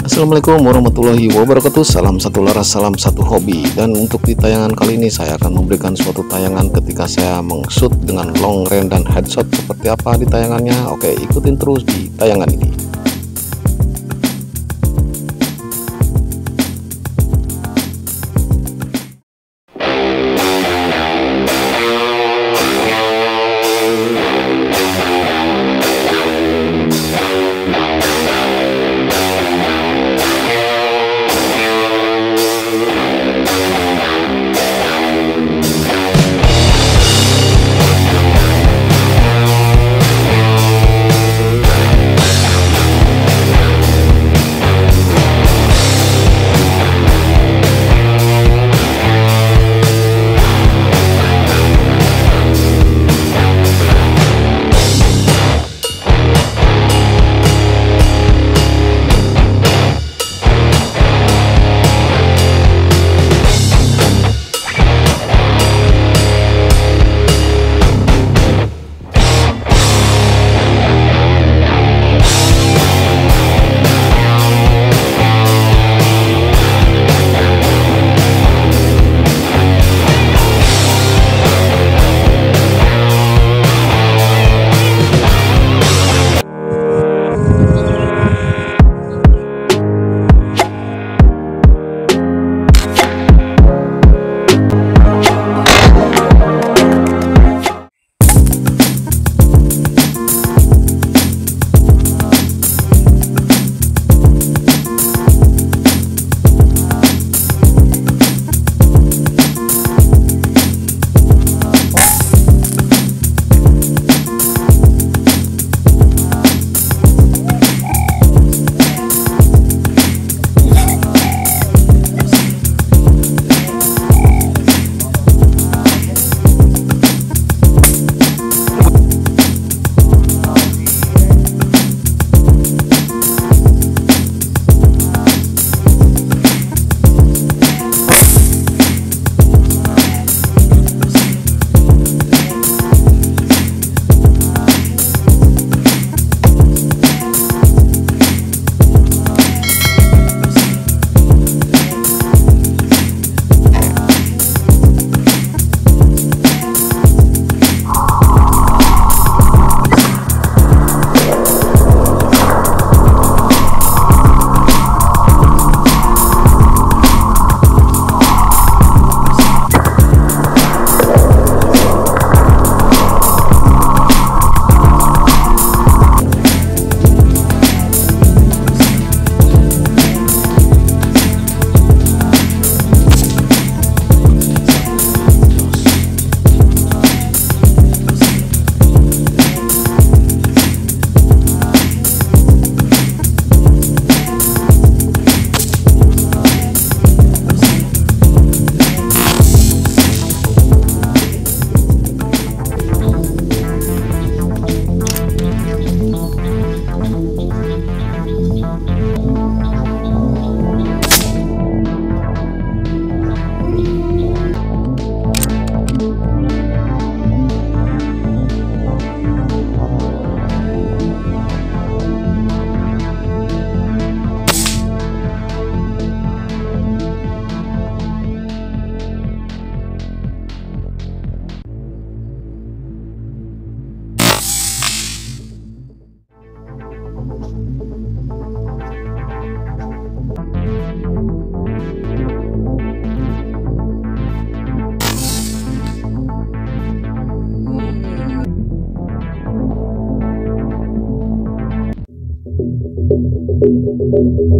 Assalamualaikum warahmatullahi wabarakatuh. Salam satu laras, salam satu hobi. Dan untuk di tayangan kali ini saya akan memberikan suatu tayangan ketika saya mengshoot dengan long range dan headshot Seperti apa di tayangannya. Oke ikutin terus di tayangan ini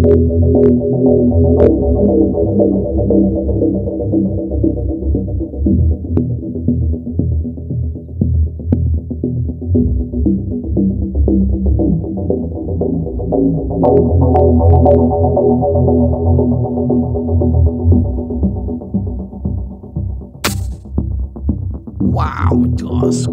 Wow, Dusk.